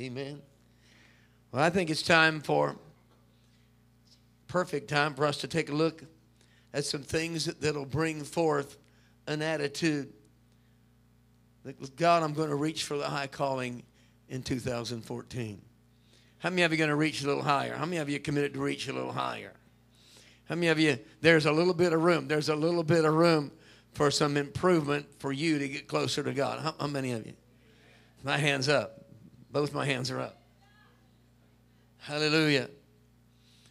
Amen. Well, I think it's time for perfect time for us to take a look at some things that'll bring forth an attitude that God, I'm going to reach for the high calling in 2014. How many of you are going to reach a little higher? How many of you committed to reach a little higher? How many of you, there's a little bit of room, there's a little bit of room for some improvement for you to get closer to God? How, how many of you? My hand's up. Both my hands are up. Hallelujah.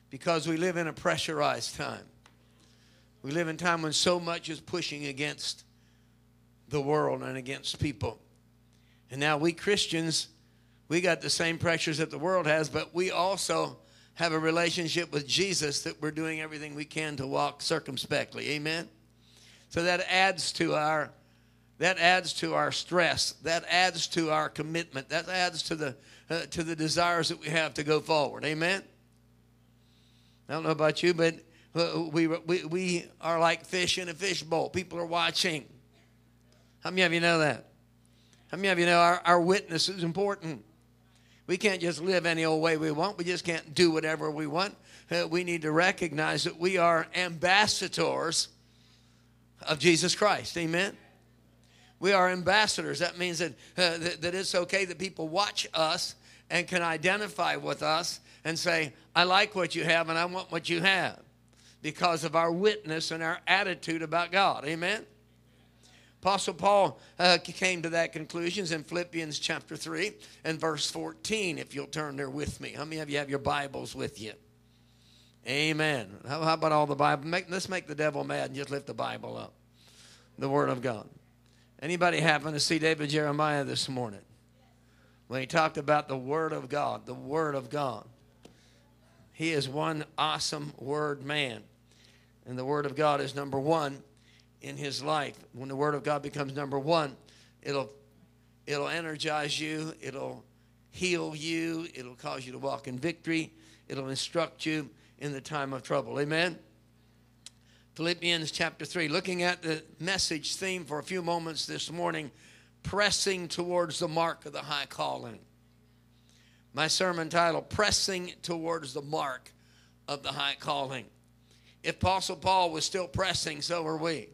Because we live in a pressurized time. We live in time when so much is pushing against the world and against people. And now we Christians, we got the same pressures that the world has, but we also have a relationship with Jesus that we're doing everything we can to walk circumspectly. Amen. So that adds to our that adds to our stress. That adds to our commitment. That adds to the uh, to the desires that we have to go forward. Amen. I don't know about you, but uh, we, we, we are like fish in a fishbowl. People are watching. How many of you know that? How many of you know our, our witness is important? We can't just live any old way we want. We just can't do whatever we want. Uh, we need to recognize that we are ambassadors of Jesus Christ. Amen. We are ambassadors. That means that, uh, that, that it's okay that people watch us and can identify with us and say, I like what you have and I want what you have because of our witness and our attitude about God. Amen. Apostle Paul uh, came to that conclusion in Philippians chapter 3 and verse 14, if you'll turn there with me. How many of you have your Bibles with you? Amen. How, how about all the Bible? Make, let's make the devil mad and just lift the Bible up. The Word of God. Anybody happen to see David Jeremiah this morning? When he talked about the Word of God, the Word of God. He is one awesome Word man. And the Word of God is number one in his life. When the Word of God becomes number one, it'll it'll energize you, it'll heal you, it'll cause you to walk in victory, it'll instruct you in the time of trouble. Amen. Philippians chapter 3, looking at the message theme for a few moments this morning, pressing towards the mark of the high calling. My sermon title, Pressing Towards the Mark of the High Calling. If Apostle Paul was still pressing, so are we.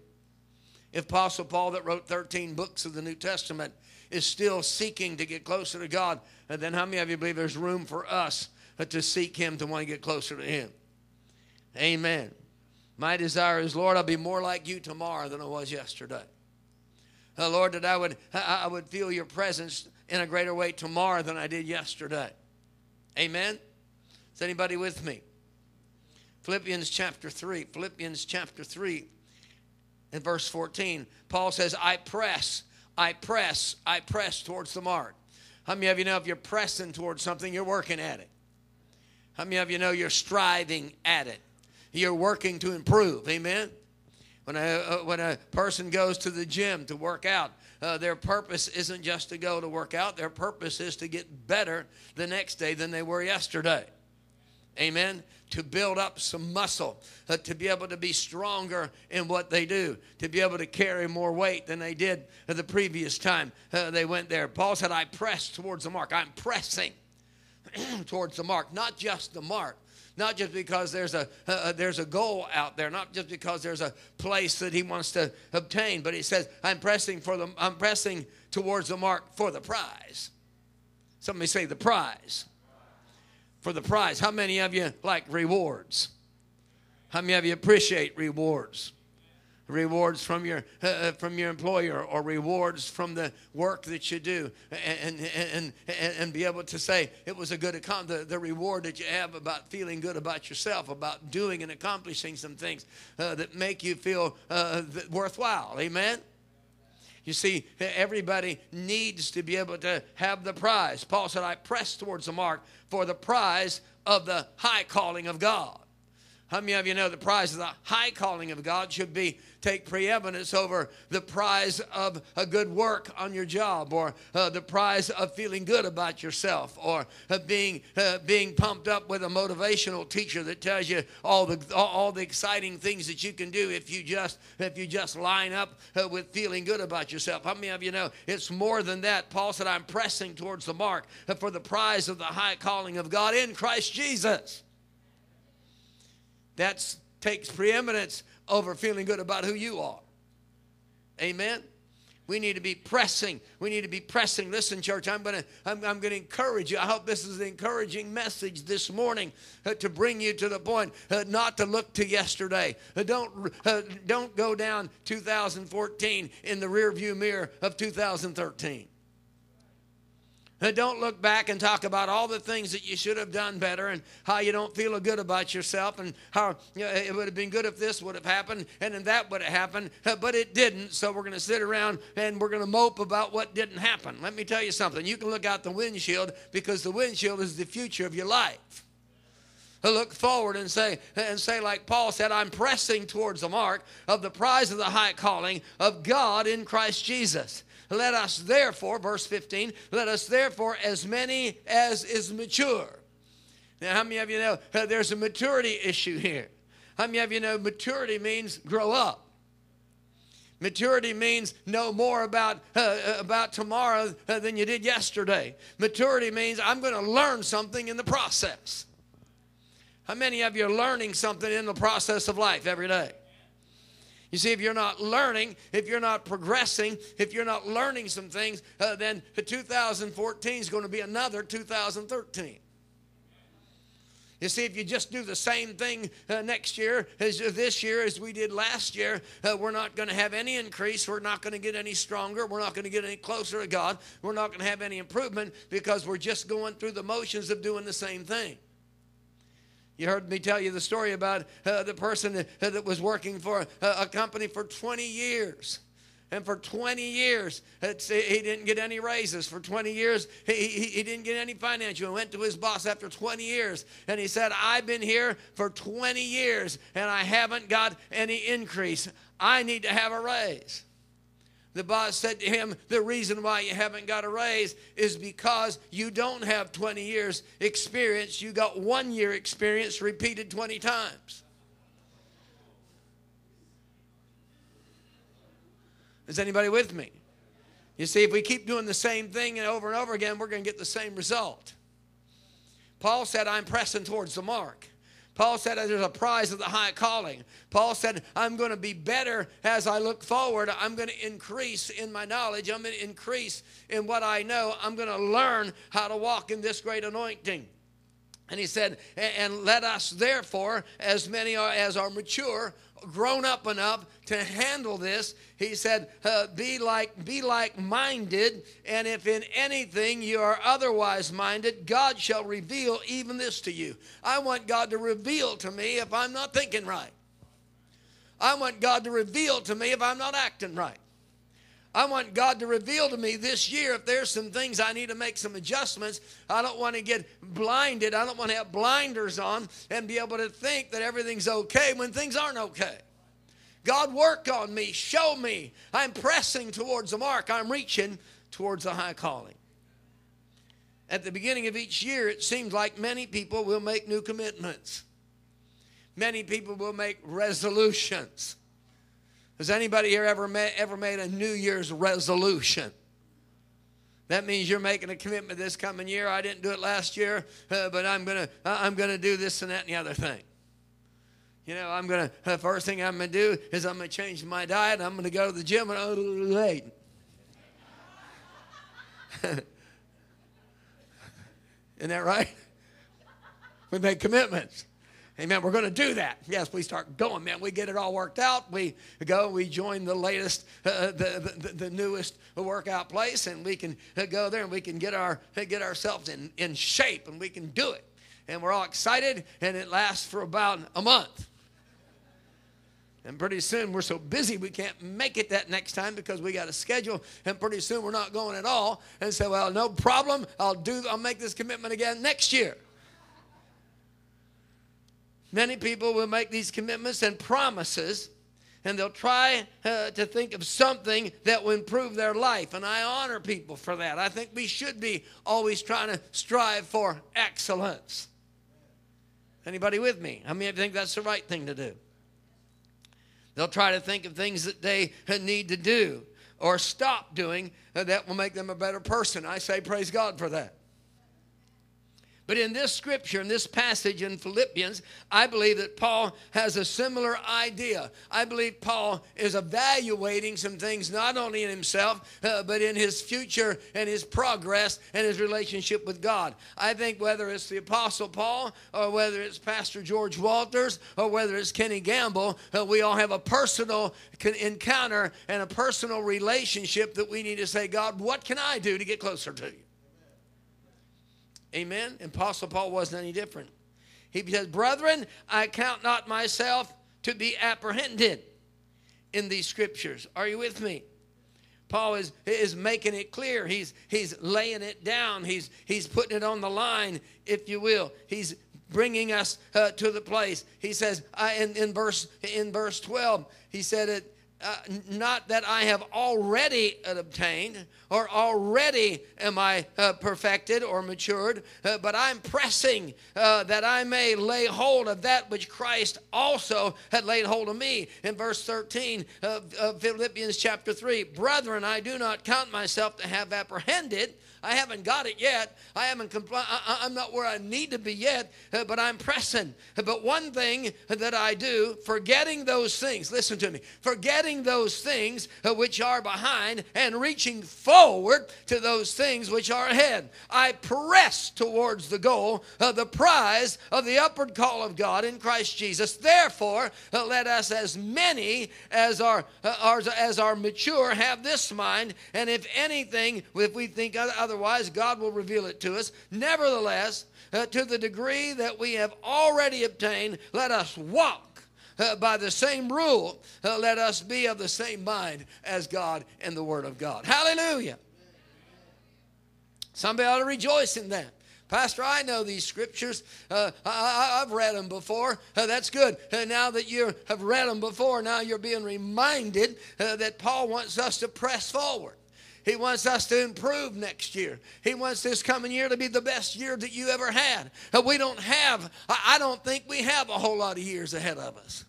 If Apostle Paul, that wrote 13 books of the New Testament, is still seeking to get closer to God, then how many of you believe there's room for us to seek Him to want to get closer to Him? Amen. My desire is, Lord, I'll be more like you tomorrow than I was yesterday. Uh, Lord, that I would, I would feel your presence in a greater way tomorrow than I did yesterday. Amen? Is anybody with me? Philippians chapter 3. Philippians chapter 3 in verse 14, Paul says, I press, I press, I press towards the mark. How many of you know if you're pressing towards something, you're working at it? How many of you know you're striving at it? You're working to improve. Amen? When a, uh, when a person goes to the gym to work out, uh, their purpose isn't just to go to work out, their purpose is to get better the next day than they were yesterday. Amen. To build up some muscle, uh, to be able to be stronger in what they do, to be able to carry more weight than they did the previous time uh, they went there. Paul said, I press towards the mark. I'm pressing towards the mark, not just the mark, not just because there's a uh, uh, there's a goal out there, not just because there's a place that he wants to obtain, but he says, "I'm pressing for the I'm pressing towards the mark for the prize." Somebody say the prize for the prize. How many of you like rewards? How many of you appreciate rewards? Rewards from your uh, uh from your employer or rewards from the work that you do, and and and, and be able to say it was a good account. The, the reward that you have about feeling good about yourself, about doing and accomplishing some things uh, that make you feel uh, worthwhile. Amen. You see, everybody needs to be able to have the prize. Paul said, I press towards the mark for the prize of the high calling of God. How many of you know the prize of the high calling of God should be take preeminence over the prize of a good work on your job or uh, the prize of feeling good about yourself or uh, being uh, being pumped up with a motivational teacher that tells you all the all, the exciting things that you can do if you just if you just line up uh, with feeling good about yourself. How many of you know it's more than that? Paul said, "I'm pressing towards the mark for the prize of the high calling of God in Christ Jesus." That takes preeminence over feeling good about who you are. Amen. We need to be pressing. We need to be pressing. Listen, church, I'm going to I'm, I'm going to encourage you. I hope this is an encouraging message this morning uh, to bring you to the point uh, not to look to yesterday. Uh, don't uh, don't go down 2014 in the rearview mirror of 2013. Don't look back and talk about all the things that you should have done better and how you don't feel good about yourself and how you know, it would have been good if this would have happened and then that would have happened, uh, but it didn't. So we're going to sit around and we're going to mope about what didn't happen. Let me tell you something. You can look out the windshield because the windshield is the future of your life look forward and say and say like paul said i'm pressing towards the mark of the prize of the high calling of god in christ jesus let us therefore, verse 15, let us therefore, as many as is mature. Now, how many of you know uh, there's a maturity issue here? How many of you know maturity means grow up? Maturity means know more about, uh, uh about tomorrow uh, than you did yesterday. Maturity means I'm going to learn something in the process. How many of you are learning something in the process of life every day? You see, if you're not learning, if you're not progressing, if you're not learning some things, uh, then 2014 is going to be another 2013. You see, if you just do the same thing uh, next year as this year as we did last year, uh, we're not going to have any increase. We're not going to get any stronger. We're not going to get any closer to God. We're not going to have any improvement because we're just going through the motions of doing the same thing. You heard me tell you the story about uh, the person that, uh, that was working for a, a, company for 20 years. And for 20 years, he didn't get any raises. For 20 years, he, he, he didn't get any financial. He went to his boss after 20 years and he said, I've been here for 20 years and I haven't got any increase. I need to have a raise. The boss said to him, The reason why you haven't got a raise is because you don't have 20 years experience. You got one year experience repeated 20 times. Is anybody with me? You see, if we keep doing the same thing and over and over again, we're going to get the same result. Paul said, I'm pressing towards the mark. Paul said there's a prize of the high calling. Paul said, I'm going to be better as I look forward. I'm going to increase in my knowledge. I'm going to increase in what I know. I'm going to learn how to walk in this great anointing. And he said, and let us therefore, as many are, as are mature, grown up enough to handle this he said uh, be like be like minded and if in anything you are otherwise minded god shall reveal even this to you. I want god to reveal to me if i'm not thinking right. I want god to reveal to me if i'm not acting right I want God to reveal to me this year if there's some things I need to make some adjustments. I don't want to get blinded. I don't want to have blinders on and be able to think that everything's okay when things aren't okay. God, work on me, show me. I'm pressing towards the mark, I'm reaching towards the high calling. At the beginning of each year, it seems like many people will make new commitments. Many people will make resolutions. Has anybody here ever, ever made a New Year's resolution? That means you're making a commitment this coming year. I didn't do it last year, uh, but I'm gonna I'm gonna do this and that and the other thing. You know, I'm gonna the first thing I'm gonna do is I'm gonna change my diet. I'm gonna go to the gym and oh late. Isn't that right? We make commitments. Amen. We're going to do that. Yes, we start going, man. We get it all worked out. We go, we join the latest, uh, the, the, the, newest workout place, and we can uh, go there and we can get, our, get ourselves in, in shape and we can do it. And we're all excited, and it lasts for about a month. And pretty soon we're so busy we can't make it that next time because we got a schedule. And pretty soon we're not going at all. And say, well, no problem. I'll do. I'll make this commitment again next year. Many people will make these commitments and promises, and they'll try uh, to think of something that will improve their life. And I honor people for that. I think we should be always trying to strive for excellence. Anybody with me? I mean, I think that's the right thing to do. They'll try to think of things that they need to do or stop doing that will make them a better person. I say, praise God for that. But in this scripture, in this passage in Philippians, I believe that Paul has a similar idea. I believe Paul is evaluating some things not only in himself, uh, but in his future and his progress and his relationship with God. I think whether it's the Apostle Paul or whether it's Pastor George Walters or whether it's Kenny Gamble, uh, we all have a personal encounter and a personal relationship that we need to say, God, what can I do to get closer to you? Amen. And Apostle Paul wasn't any different. He says, Brethren, I count not myself to be apprehended in these scriptures. Are you with me? Paul is, is making it clear. He's, he's laying it down. He's, he's putting it on the line, if you will. He's bringing us uh, to the place. He says I, in, in, verse, in verse 12, he said it, uh, not that I have already obtained or already am I uh, perfected or matured, uh, but I'm pressing uh, that I may lay hold of that which Christ also had laid hold of me. In verse 13 of, Philippians chapter 3, Brethren, I do not count myself to have apprehended. I haven't got it yet. I haven't I, am not where I need to be yet, uh, but I'm pressing. But one thing that I do, forgetting those things, listen to me, forgetting those things uh, which are behind and reaching forward to those things which are ahead. I press towards the goal, of the prize of the upward call of God in Christ Jesus. Therefore, uh, let us, as many as are, uh, as are mature, have this mind, and if anything, if we think otherwise, God will reveal it to us. Nevertheless, uh, to the degree that we have already obtained, let us walk uh, by the same rule. Uh, let us be of the same mind as God and the Word of God. Hallelujah. Somebody ought to rejoice in that. Pastor, I know these scriptures. Uh, I, have read them before. Uh, that's good. Uh, now that you have read them before, now you're being reminded uh, that Paul wants us to press forward. He wants us to improve next year. He wants this coming year to be the best year that you ever had. We don't have, I don't think we have a whole lot of years ahead of us.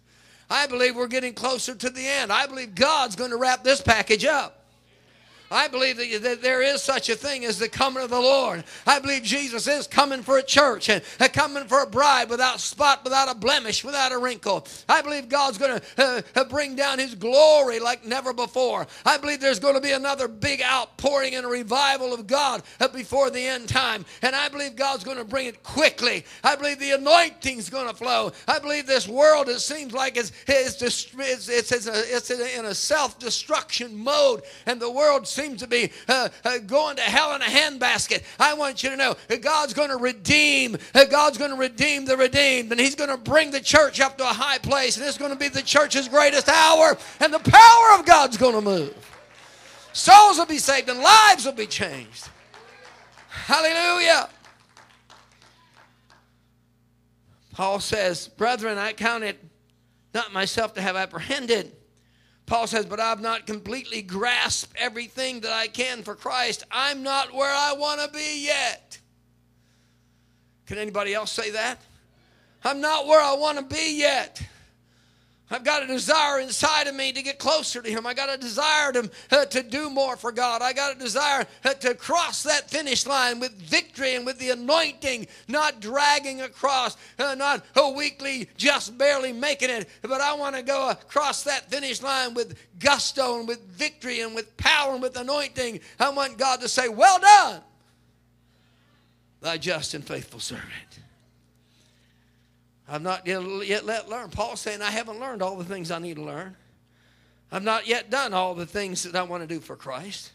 I believe we're getting closer to the end. I believe God's going to wrap this package up. I believe that, there is such a thing as the coming of the Lord. I believe Jesus is coming for a church and coming for a bride without spot, without a blemish, without a wrinkle. I believe God's going to uh, uh, bring down His glory like never before. I believe there's going to be another big outpouring and a revival of God uh, before the end time. And I believe God's going to bring it quickly. I believe the anointing's going to flow. I believe this world, it seems like it's, it's, it's, it's, it's in a self destruction mode, and the world seems to be uh, uh, going to hell in a handbasket. I want you to know that God's going to redeem. That God's going to redeem the redeemed, and He's going to bring the church up to a high place, and it's going to be the church's greatest hour, and the power of God's going to move. Souls will be saved, and lives will be changed. Hallelujah. Paul says, Brethren, I count it not myself to have apprehended Paul says, But I've not completely grasped everything that I can for Christ. I'm not where I want to be yet. Can anybody else say that? I'm not where I want to be yet. I've got a desire inside of me to get closer to Him. I got a desire to, uh, to do more for God. I got a desire uh, to cross that finish line with victory and with the anointing, not dragging across, uh, not a weakly just barely making it, but I want to go across that finish line with gusto and with victory and with power and with anointing. I want God to say, Well done, thy just and faithful servant. I've not yet let learn. Paul's saying, I haven't learned all the things I need to learn. I've not yet done all the things that I want to do for Christ.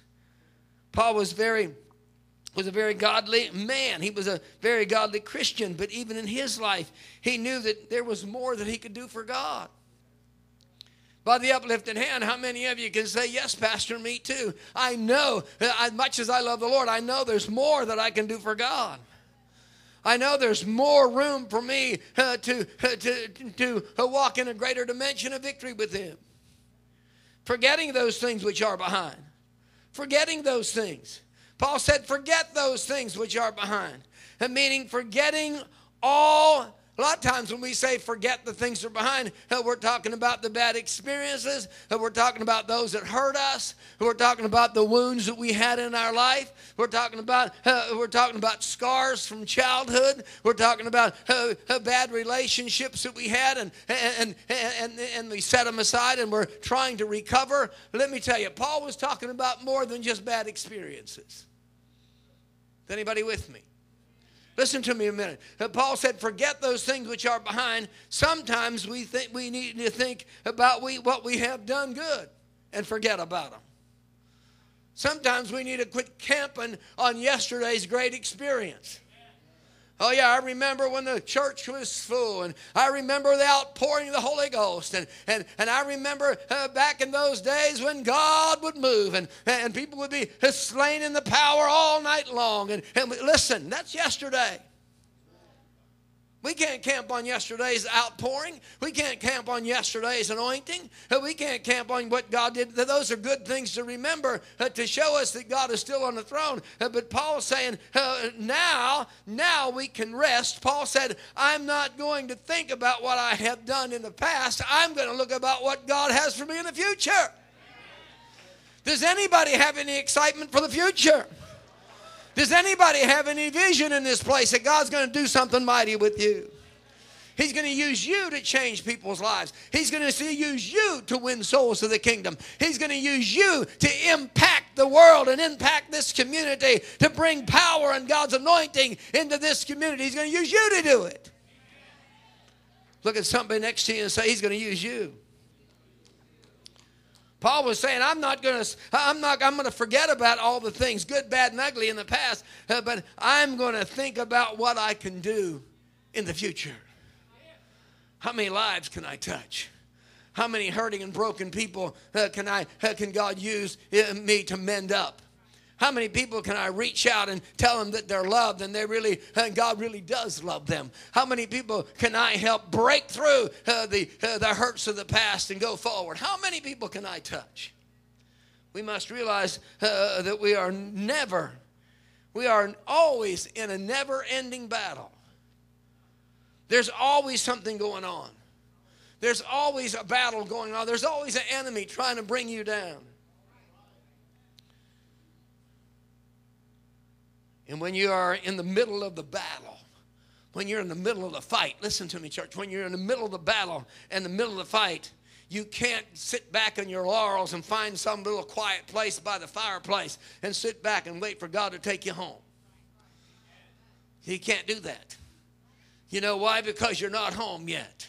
Paul was very was a very godly man. He was a very godly Christian, but even in his life, he knew that there was more that he could do for God. By the uplifted hand, how many of you can say, Yes, Pastor, me too? I know, uh, as much as I love the Lord, I know there's more that I can do for God. I know there's more room for me uh, to, uh, to, to uh, walk in a greater dimension of victory with Him. Forgetting those things which are behind. Forgetting those things. Paul said, Forget those things which are behind. And meaning forgetting all a lot of times when we say forget the things that are behind, uh, we're talking about the bad experiences, uh, we're talking about those that hurt us, we're talking about the wounds that we had in our life, we're talking about uh, we're talking about scars from childhood, we're talking about uh, uh bad relationships that we had and, and, and, and we set them aside and we're trying to recover. Let me tell you, Paul was talking about more than just bad experiences. Is anybody with me? Listen to me a minute. Uh, Paul said, "Forget those things which are behind." Sometimes we think we need to think about we, what we have done good and forget about them. Sometimes we need to quit camping on yesterday's great experience. Oh, yeah, I remember when the church was full, and I remember the outpouring of the Holy Ghost, and, and, and I remember uh, back in those days when God would move, and, and people would be slain in the power all night long. And, and listen, that's yesterday. We can't camp on yesterday's outpouring. We can't camp on yesterday's anointing. We can't camp on what God did. Those are good things to remember uh, to show us that God is still on the throne. Uh, but Paul's saying, uh, now, now we can rest. Paul said, I'm not going to think about what I have done in the past. I'm going to look about what God has for me in the future. Does anybody have any excitement for the future? Does anybody have any vision in this place that God's going to do something mighty with you? He's going to use you to change people's lives. He's going to use you to win souls to the kingdom. He's going to use you to impact the world and impact this community, to bring power and God's anointing into this community. He's going to use you to do it. Look at somebody next to you and say, He's going to use you. Paul was saying, I'm not going to, I'm not, I'm going to forget about all the things, good, bad, and ugly in the past, uh, but I'm going to think about what I can do in the future. How many lives can I touch? How many hurting and broken people uh, can I, uh, can God use uh, me to mend up? How many people can I reach out and tell them that they're loved and they really, and God really does love them? How many people can I help break through uh, the, uh, the hurts of the past and go forward? How many people can I touch? We must realize uh, that we are never, we are always in a never ending battle. There's always something going on. There's always a battle going on. There's always an enemy trying to bring you down. And when you are in the middle of the battle, when you're in the middle of the fight, listen to me, church, when you're in the middle of the battle and the middle of the fight, you can't sit back on your laurels and find some little quiet place by the fireplace and sit back and wait for God to take you home. You can't do that. You know why? Because you're not home yet.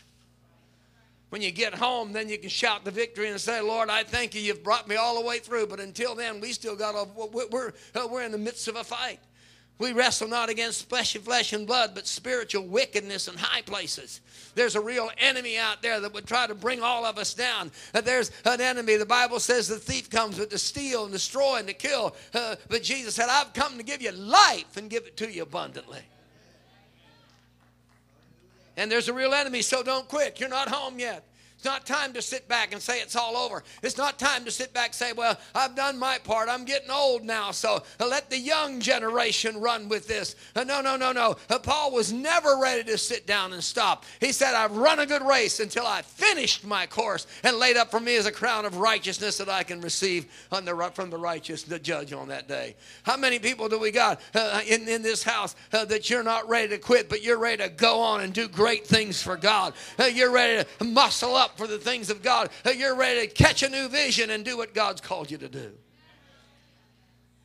When you get home, then you can shout the victory and say, Lord, I thank you. You've brought me all the way through. But until then, we still got a, we're, we're in the midst of a fight. We wrestle not against flesh and flesh and blood, but spiritual wickedness in high places. There's a real enemy out there that would try to bring all of us down. Uh, there's an enemy. The Bible says the thief comes but to steal and destroy and to kill. Uh, but Jesus said, I've come to give you life and give it to you abundantly. And there's a real enemy, so don't quit. You're not home yet. It's not time to sit back and say it's all over. It's not time to sit back and say, well, I've done my part. I'm getting old now, so let the young generation run with this. Uh, no, no, no, no. Uh, Paul was never ready to sit down and stop. He said, I've run a good race until I finished my course and laid up for me as a crown of righteousness that I can receive the, from the righteous, the judge on that day. How many people do we got uh, in, this house that you're not ready to quit, but you're ready to go on and do great things for God? You're ready to muscle up for the things of God. that You're ready to catch a new vision and do what God's called you to do.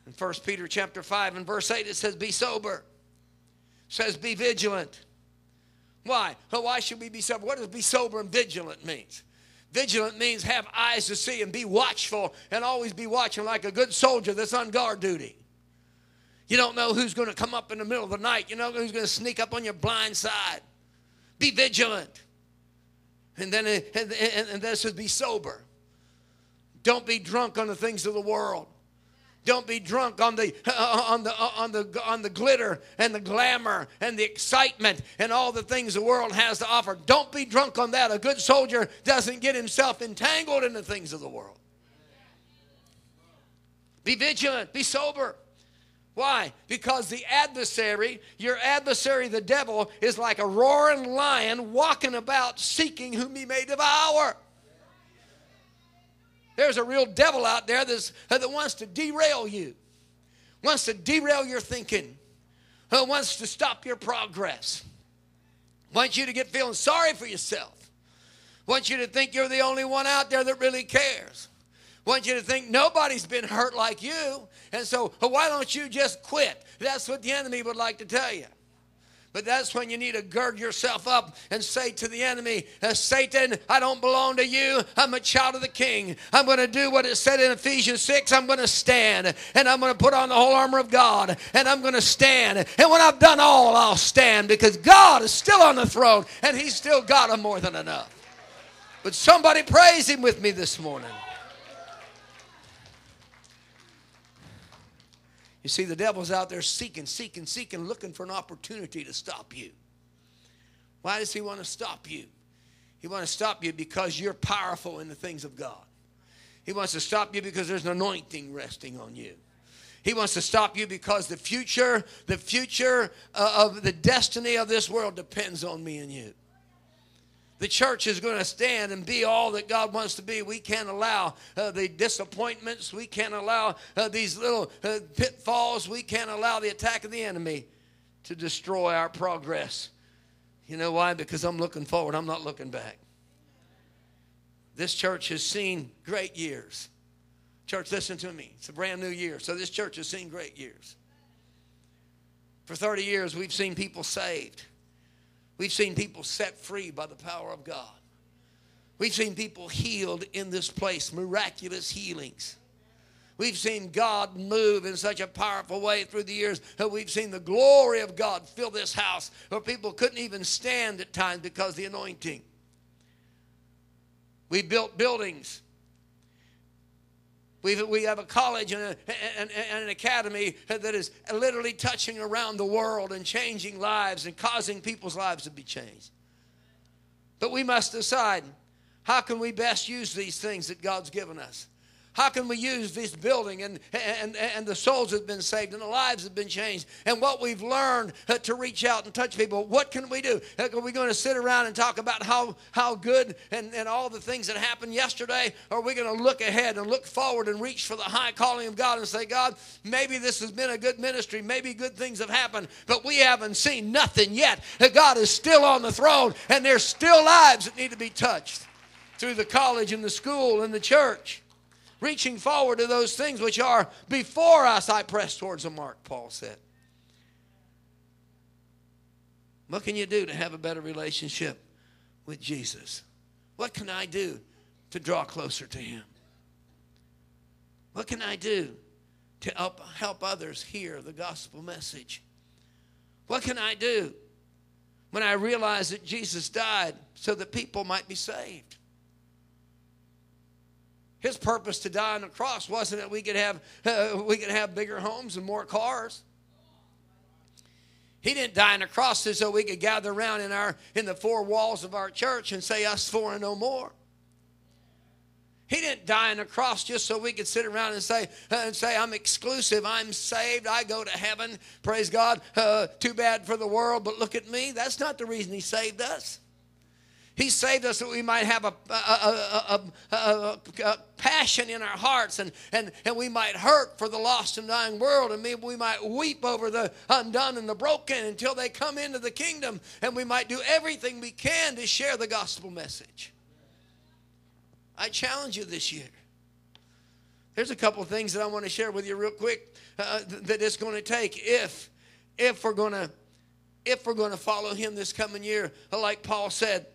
In 1 Peter chapter 5 and verse 8, it says, Be sober. It says, Be vigilant. Why? Well, why should we be sober? What does be sober and vigilant means? Vigilant means have eyes to see and be watchful and always be watching like a good soldier that's on guard duty. You don't know who's going to come up in the middle of the night. You know who's going to sneak up on your blind side. Be vigilant. And then and, and, and be sober. Don't be drunk on the things of the world. Don't be drunk on the, uh, on, the, uh, on, the, on the glitter and the glamour and the excitement and all the things the world has to offer. Don't be drunk on that. A good soldier doesn't get himself entangled in the things of the world. Be vigilant, be sober. Why? Because the adversary, your adversary, the devil, is like a roaring lion walking about seeking whom he may devour. There's a real devil out there that wants to derail you, wants to derail your thinking, uh, wants to stop your progress, wants you to get feeling sorry for yourself, wants you to think you're the only one out there that really cares, wants you to think nobody's been hurt like you, and so why don't you just quit? That's what the enemy would like to tell you. But that's when you need to gird yourself up and say to the enemy, Satan, I don't belong to you. I'm a child of the king. I'm going to do what it said in Ephesians 6. I'm going to stand and I'm going to put on the whole armor of God and I'm going to stand. And when I've done all, I'll stand because God is still on the throne and He's still got them more than enough. But somebody praise Him with me this morning. You see, the devil's out there seeking, seeking, seeking, looking for an opportunity to stop you. Why does he want to stop you? He wants to stop you because you're powerful in the things of God. He wants to stop you because there's an anointing resting on you. He wants to stop you because the future, the future uh, of the destiny of this world depends on me and you the church is going to stand and be all that God wants to be. We can't allow uh, the disappointments. We can't allow uh, these little uh, pitfalls. We can't allow the attack of the enemy to destroy our progress. You know why? Because I'm looking forward, I'm not looking back. This church has seen great years. Church, listen to me. It's a brand new year. So this church has seen great years. For 30 years, we've seen people saved. We've seen people set free by the power of God. We've seen people healed in this place, miraculous healings. We've seen God move in such a powerful way through the years. that We've seen the glory of God fill this house where people couldn't even stand at times because the anointing. We built buildings We've, we have a college and, a, and, and, an academy that is literally touching around the world and changing lives and causing people's lives to be changed. But we must decide how can we best use these things that God's given us? How can we use this building and, and, and the souls have been saved and the lives have been changed and what we've learned uh, to reach out and touch people? What can we do? Uh, are we going to sit around and talk about how, how good and, and all the things that happened yesterday? Or are we going to look ahead and look forward and reach for the high calling of God and say, God, maybe this has been a good ministry. Maybe good things have happened, but we haven't seen nothing yet. That God is still on the throne and there's still lives that need to be touched through the college and the school and the church reaching forward to those things which are before us, I press towards the mark, Paul said. What can you do to have a better relationship with Jesus? What can I do to draw closer to Him? What can I do to help, help others hear the gospel message? What can I do when I realize that Jesus died so that people might be saved? His purpose to die on the cross wasn't that we could have uh, we could have bigger homes and more cars. He didn't die on the cross just so we could gather around in our in the four walls of our church and say us four and no more. He didn't die on the cross just so we could sit around and say uh, and say I'm exclusive, I'm saved, I go to heaven. Praise God. Uh, too bad for the world, but look at me. That's not the reason He saved us. He saved us that we might have a, a, a, a, passion in our hearts and, and, and we might hurt for the lost and dying world and maybe we might weep over the undone and the broken until they come into the kingdom and we might do everything we can to share the gospel message. I challenge you this year. There's a couple of things that I want to share with you real quick uh, that it's going to take if if we're going to if we're going to follow him this coming year like Paul said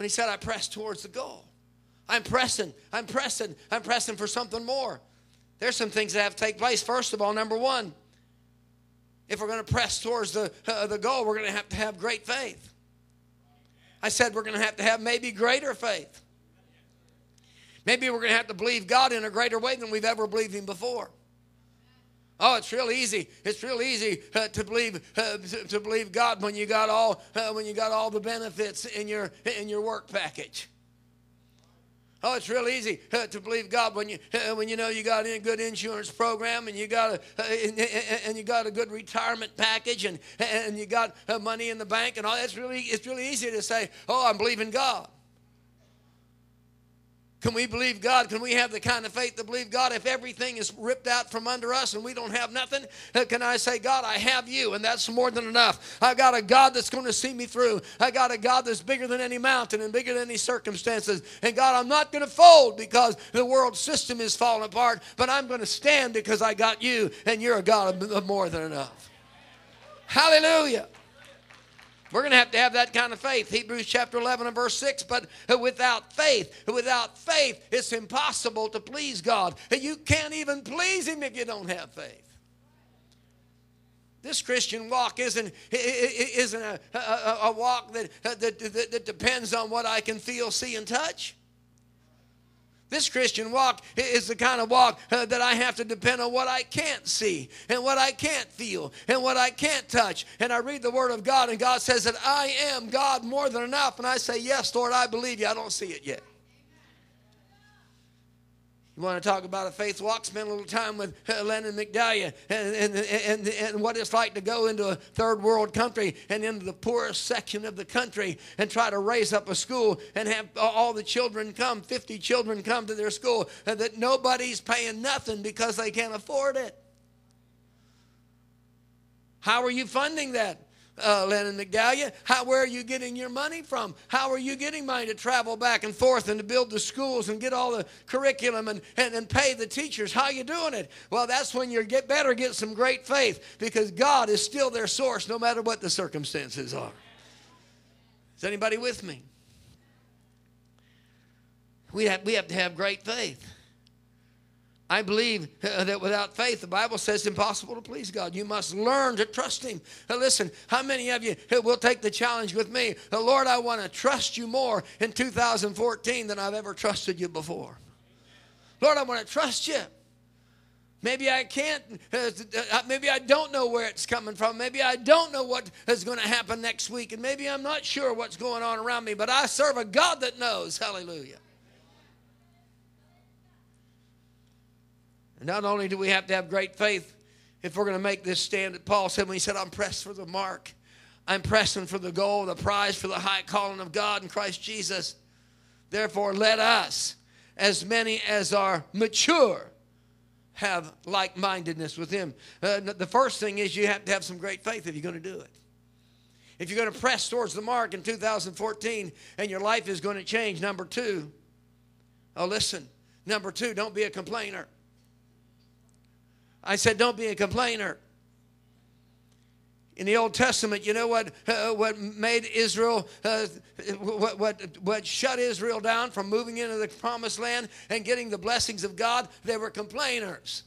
when he said, I press towards the goal. I'm pressing, I'm pressing, I'm pressing for something more. There's some things that have to take place. First of all, number one, if we're going to press towards the, uh, the goal, we're going to have to have great faith. I said we're going to have to have maybe greater faith. Maybe we're going to have to believe God in a greater way than we've ever believed Him before. Oh, it's real easy. It's real easy uh, to believe uh, to, to, believe God when you got all uh, when you got all the benefits in your in your work package. Oh, it's real easy uh, to believe God when you uh, when you know you got a good insurance program and you got a uh, and you got a good retirement package and and you got money in the bank and all. It's really it's really easy to say, "Oh, I'm believing God." Can we believe God? Can we have the kind of faith to believe God if everything is ripped out from under us and we don't have nothing? Uh, can I say, God, I have you, and that's more than enough? I got a God that's going to see me through. I got a God that's bigger than any mountain and bigger than any circumstances. And God, I'm not going to fold because the world system is falling apart, but I'm going to stand because I got you, and you're a God of more than enough. Hallelujah. We're going to have to have that kind of faith. Hebrews chapter 11 and verse 6. But without faith, without faith, it's impossible to please God. You can't even please Him if you don't have faith. This Christian walk isn't, isn't a, a, a walk that, that, that, that depends on what I can feel, see, and touch. This Christian walk is the kind of walk uh, that I have to depend on what I can't see and what I can't feel and what I can't touch. And I read the Word of God, and God says that I am God more than enough. And I say, Yes, Lord, I believe you. I don't see it yet. You want to talk about a faith walk? Spend a little time with uh, Lennon McDowell and, and, and, and what it's like to go into a third world country and into the poorest section of the country and try to raise up a school and have all the children come, 50 children come to their school, and that nobody's paying nothing because they can't afford it. How are you funding that? Uh, Lennon McDowell. How, where are you getting your money from? How are you getting money to travel back and forth and to build the schools and get all the curriculum and, and, and pay the teachers? How you doing it? Well, that's when you get better get some great faith because God is still their source no matter what the circumstances are. Is anybody with me? We have, we have to have great faith. I believe uh, that without faith, the Bible says it's impossible to please God. You must learn to trust Him. Listen, how many of you uh, will take the challenge with me? Uh, Lord, I want to trust you more in 2014 than I've ever trusted you before. Lord, I want to trust you. Maybe I can't, maybe I don't know where it's coming from. Maybe I don't know what is going to happen next week. And maybe I'm not sure what's going on around me, but I serve a God that knows. Hallelujah. And not only do we have to have great faith if we're going to make this stand that Paul said when he said, I'm pressed for the mark. I'm pressing for the goal, the prize for the high calling of God in Christ Jesus. Therefore, let us, as many as are mature, have like mindedness with Him. Uh, the first thing is you have to have some great faith if you're going to do it. If you're going to press towards the mark in 2014 and your life is going to change, number two, oh, listen, number two, don't be a complainer. I said, don't be a complainer. In the Old Testament, you know what, uh, what made Israel, uh, what, what, what shut Israel down from moving into the promised land and getting the blessings of God? They were complainers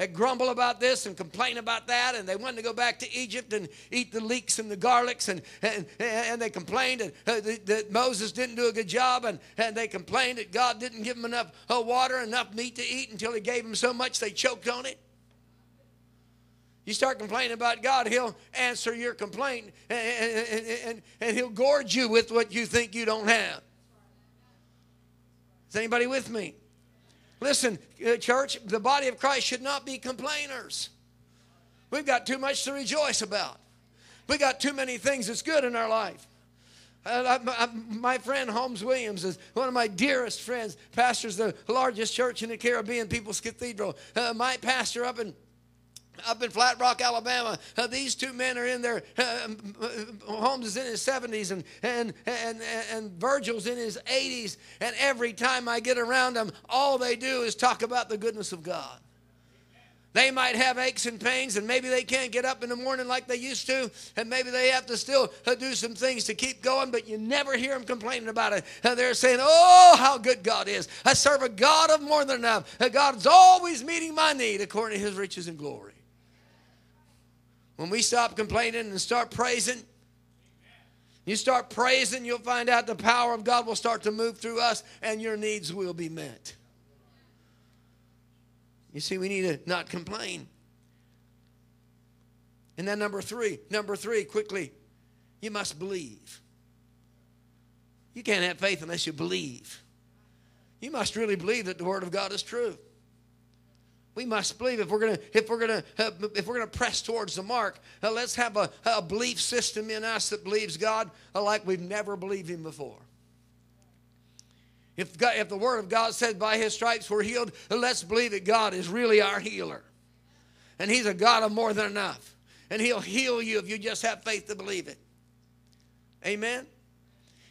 that grumble about this and complain about that, and they wanted to go back to Egypt and eat the leeks and the garlics, and, and, and they complained that, uh, that Moses didn't do a good job, and, and they complained that God didn't give them enough uh, water, enough meat to eat until He gave them so much they choked on it. You start complaining about God, He'll answer your complaint, and, and, and, and He'll gorge you with what you think you don't have. Is anybody with me? Listen, uh, church, the body of Christ should not be complainers. We've got too much to rejoice about. We got too many things that's good in our life. Uh, I, I, my friend Holmes Williams is one of my dearest friends, pastors the largest church in the Caribbean, People's Cathedral. Uh, my pastor up in up in Flat Rock, Alabama. Uh, these two men are in their uh, Holmes is in his 70s and, and, and, and Virgil's in his 80s. And every time I get around them, all they do is talk about the goodness of God. They might have aches and pains, and maybe they can't get up in the morning like they used to, and maybe they have to still uh, do some things to keep going, but you never hear them complaining about it. And they're saying, Oh, how good God is. I serve a God of more than enough. God's always meeting my need according to his riches and glory. When we stop complaining and start praising, You start praising, you'll find out the power of God will start to move through us and your needs will be met. You see, we need to not complain. And then number three, number three, quickly, you must believe. You can't have faith unless you believe. You must really believe that the Word of God is true. We must believe if we're gonna if we're gonna uh, if we're gonna press towards the mark. Uh, let's have a, a belief system in us that believes God uh, like we've never believed Him before. If, God, if the Word of God said by His stripes we're healed, let's believe that God is really our healer, and He's a God of more than enough, and He'll heal you if you just have faith to believe it. Amen.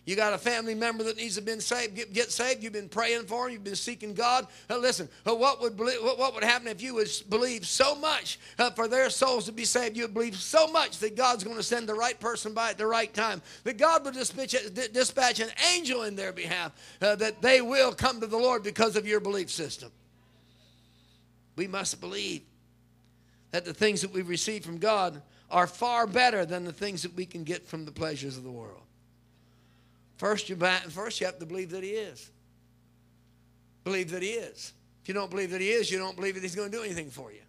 You got a family member that needs to be saved, get, get saved. You've been praying for them. You've been seeking God. Uh, listen, uh, what would believe, what, what, would happen if you would believe so much uh, for their souls to be saved? You would believe so much that God's going to send the right person by at the right time. That God would dispatch, dispatch an angel in their behalf. Uh, that they will come to the Lord because of your belief system. We must believe that the things that we receive from God are far better than the things that we can get from the pleasures of the world. First you, first, you have to believe that He is. Believe that He is. If you don't believe that He is, you don't believe that He's going to do anything for you.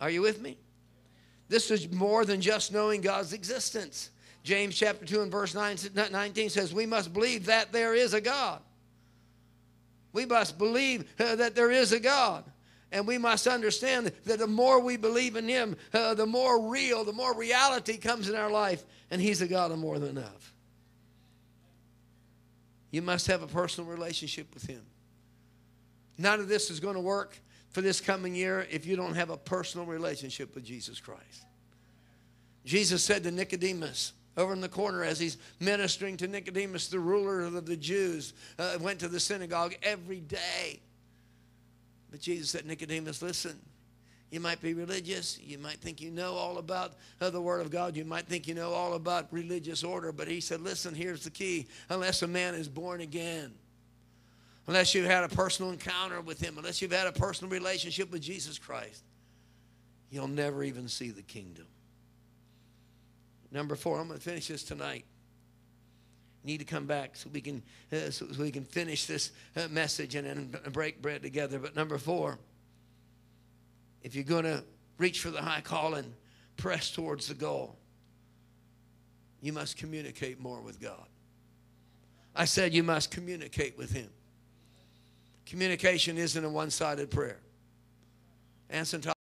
Are you with me? This is more than just knowing God's existence. James chapter 2 and verse 19 says, We must believe that there is a God. We must believe uh, that there is a God. And we must understand that the more we believe in Him, uh, the more real, the more reality comes in our life. And He's a God of more than enough. You must have a personal relationship with Him. None of this is going to work for this coming year if you don't have a personal relationship with Jesus Christ. Jesus said to Nicodemus, over in the corner as he's ministering to Nicodemus, the ruler of the Jews, uh, went to the synagogue every day. But Jesus said, Nicodemus, listen, you might be religious. You might think you know all about uh, the Word of God. You might think you know all about religious order. But he said, listen, here's the key. Unless a man is born again, unless you've had a personal encounter with him, unless you've had a personal relationship with Jesus Christ, you'll never even see the kingdom. Number four, I'm going to finish this tonight. Need to come back so we can uh, so we can finish this uh, message and then break bread together. But number four, if you're going to reach for the high calling, press towards the goal, you must communicate more with God. I said you must communicate with Him. Communication isn't a one sided prayer. Anson